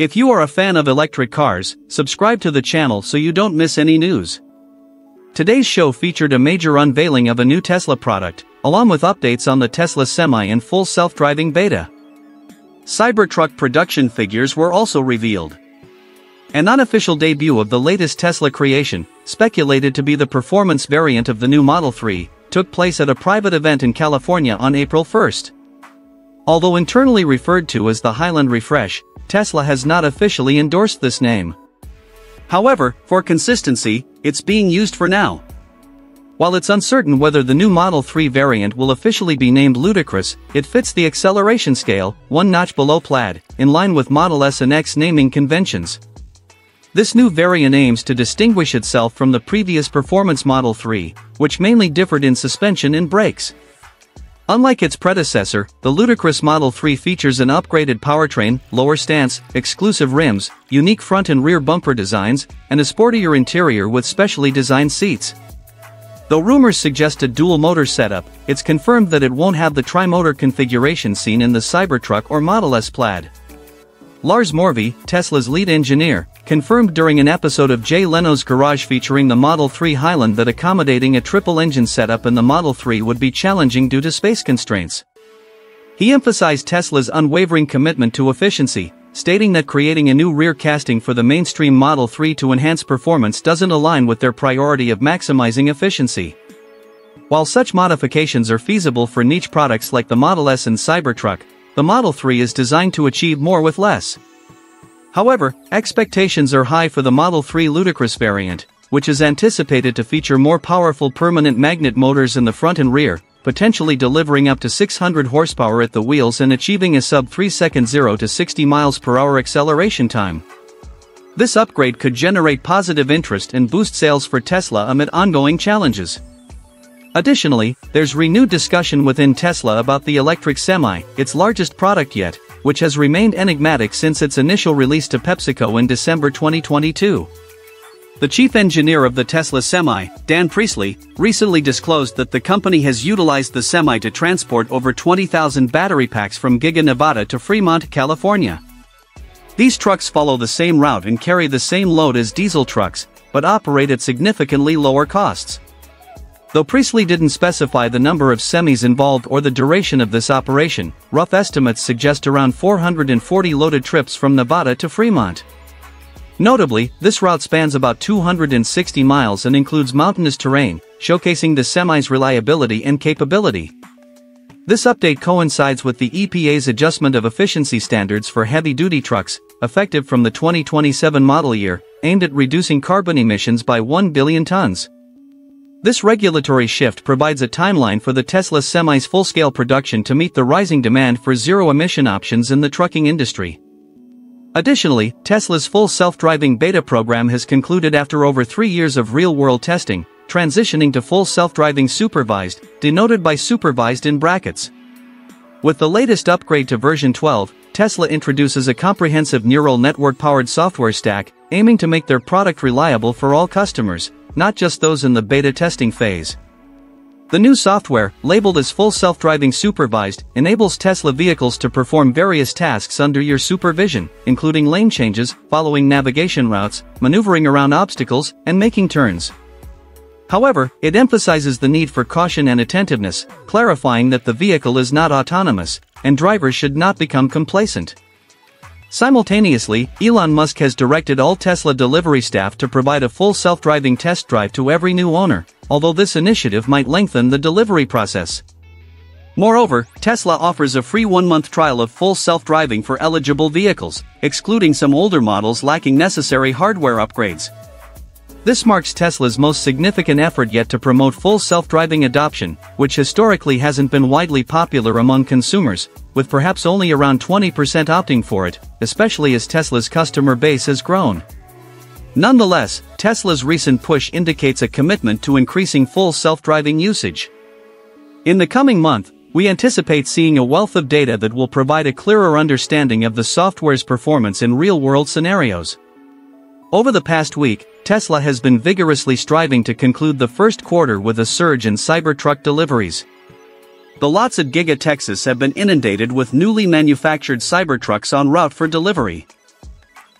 If you are a fan of electric cars, subscribe to the channel so you don't miss any news. Today's show featured a major unveiling of a new Tesla product, along with updates on the Tesla Semi and full self-driving beta. Cybertruck production figures were also revealed. An unofficial debut of the latest Tesla creation, speculated to be the performance variant of the new Model 3, took place at a private event in California on April 1st. Although internally referred to as the Highland Refresh, Tesla has not officially endorsed this name. However, for consistency, it's being used for now. While it's uncertain whether the new Model 3 variant will officially be named Ludicrous, it fits the acceleration scale, one notch below Plaid, in line with Model S and X naming conventions. This new variant aims to distinguish itself from the previous performance Model 3, which mainly differed in suspension and brakes. Unlike its predecessor, the ludicrous Model 3 features an upgraded powertrain, lower stance, exclusive rims, unique front and rear bumper designs, and a sportier interior with specially designed seats. Though rumors suggest a dual-motor setup, it's confirmed that it won't have the tri-motor configuration seen in the Cybertruck or Model S Plaid. Lars Moravy, Tesla's lead engineer, confirmed during an episode of Jay Leno's Garage featuring the Model 3 Highland that accommodating a triple-engine setup in the Model 3 would be challenging due to space constraints. He emphasized Tesla's unwavering commitment to efficiency, stating that creating a new rear casting for the mainstream Model 3 to enhance performance doesn't align with their priority of maximizing efficiency. While such modifications are feasible for niche products like the Model S and Cybertruck, the Model 3 is designed to achieve more with less. However, expectations are high for the Model 3 Ludicrous variant, which is anticipated to feature more powerful permanent magnet motors in the front and rear, potentially delivering up to 600 horsepower at the wheels and achieving a sub 3 second 0 to 60 miles per hour acceleration time. This upgrade could generate positive interest and boost sales for Tesla amid ongoing challenges. Additionally, there's renewed discussion within Tesla about the electric semi, its largest product yet, which has remained enigmatic since its initial release to PepsiCo in December 2022. The chief engineer of the Tesla Semi, Dan Priestley, recently disclosed that the company has utilized the Semi to transport over 20,000 battery packs from Giga Nevada to Fremont, California. These trucks follow the same route and carry the same load as diesel trucks, but operate at significantly lower costs. Though Priestley didn't specify the number of semis involved or the duration of this operation, rough estimates suggest around 440 loaded trips from Nevada to Fremont. Notably, this route spans about 260 miles and includes mountainous terrain, showcasing the semi's reliability and capability. This update coincides with the EPA's adjustment of efficiency standards for heavy-duty trucks, effective from the 2027 model year, aimed at reducing carbon emissions by 1 billion tons. This regulatory shift provides a timeline for the Tesla Semi's full-scale production to meet the rising demand for zero-emission options in the trucking industry. Additionally, Tesla's full self-driving beta program has concluded after over three years of real-world testing, transitioning to full self-driving supervised, denoted by supervised in brackets. With the latest upgrade to version 12, Tesla introduces a comprehensive neural network-powered software stack, aiming to make their product reliable for all customers, not just those in the beta testing phase. The new software, labeled as Full Self-Driving Supervised, enables Tesla vehicles to perform various tasks under your supervision, including lane changes, following navigation routes, maneuvering around obstacles, and making turns. However, it emphasizes the need for caution and attentiveness, clarifying that the vehicle is not autonomous, and drivers should not become complacent. Simultaneously, Elon Musk has directed all Tesla delivery staff to provide a full self-driving test drive to every new owner, although this initiative might lengthen the delivery process. Moreover, Tesla offers a free one-month trial of full self-driving for eligible vehicles, excluding some older models lacking necessary hardware upgrades. This marks Tesla's most significant effort yet to promote full self-driving adoption, which historically hasn't been widely popular among consumers, with perhaps only around 20% opting for it, especially as Tesla's customer base has grown. Nonetheless, Tesla's recent push indicates a commitment to increasing full self-driving usage. In the coming month, we anticipate seeing a wealth of data that will provide a clearer understanding of the software's performance in real-world scenarios. Over the past week, Tesla has been vigorously striving to conclude the first quarter with a surge in Cybertruck deliveries. The lots at Giga Texas have been inundated with newly manufactured Cybertrucks en route for delivery.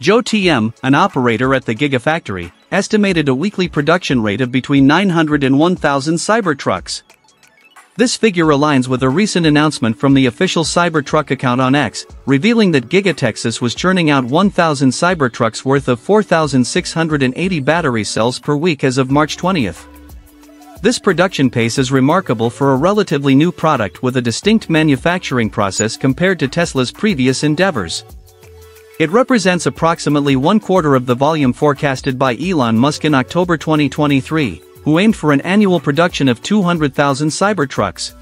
Joe TM, an operator at the Gigafactory, estimated a weekly production rate of between 900 and 1,000 Cybertrucks. This figure aligns with a recent announcement from the official Cybertruck account on X, revealing that GigaTexas was churning out 1,000 Cybertrucks worth of 4,680 battery cells per week as of March 20th. This production pace is remarkable for a relatively new product with a distinct manufacturing process compared to Tesla's previous endeavors. It represents approximately one quarter of the volume forecasted by Elon Musk in October 2023, who aimed for an annual production of 200,000 Cybertrucks.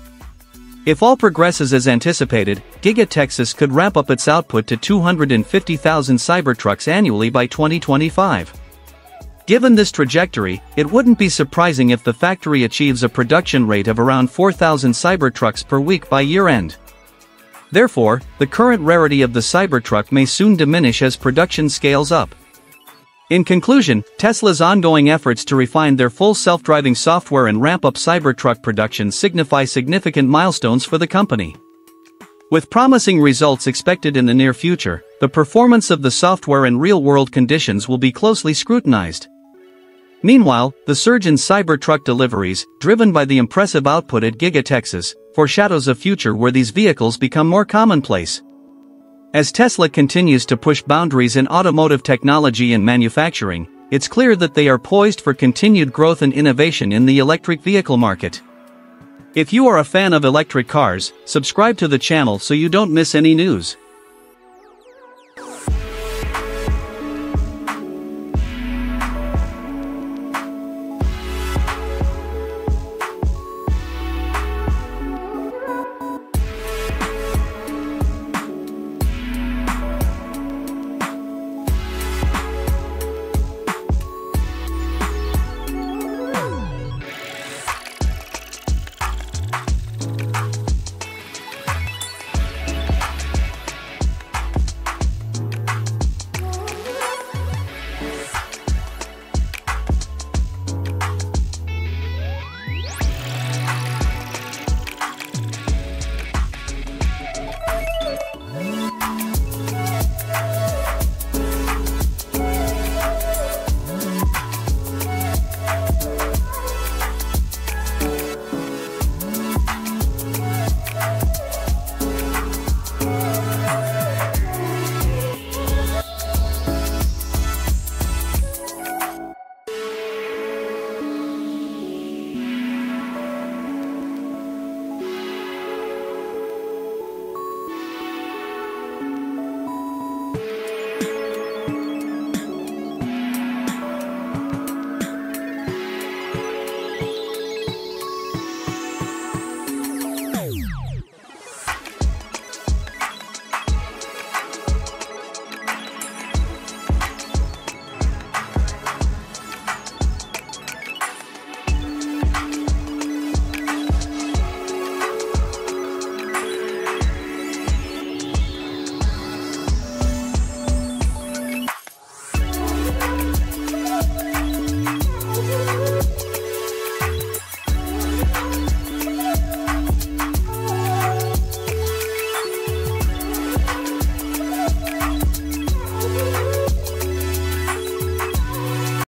If all progresses as anticipated, Giga Texas could ramp up its output to 250,000 Cybertrucks annually by 2025. Given this trajectory, it wouldn't be surprising if the factory achieves a production rate of around 4,000 Cybertrucks per week by year-end. Therefore, the current rarity of the Cybertruck may soon diminish as production scales up. In conclusion, Tesla's ongoing efforts to refine their full self-driving software and ramp up Cybertruck production signify significant milestones for the company. With promising results expected in the near future, the performance of the software in real-world conditions will be closely scrutinized. Meanwhile, the surge in Cybertruck deliveries, driven by the impressive output at Giga Texas, foreshadows a future where these vehicles become more commonplace. As Tesla continues to push boundaries in automotive technology and manufacturing, it's clear that they are poised for continued growth and innovation in the electric vehicle market. If you are a fan of electric cars, subscribe to the channel so you don't miss any news.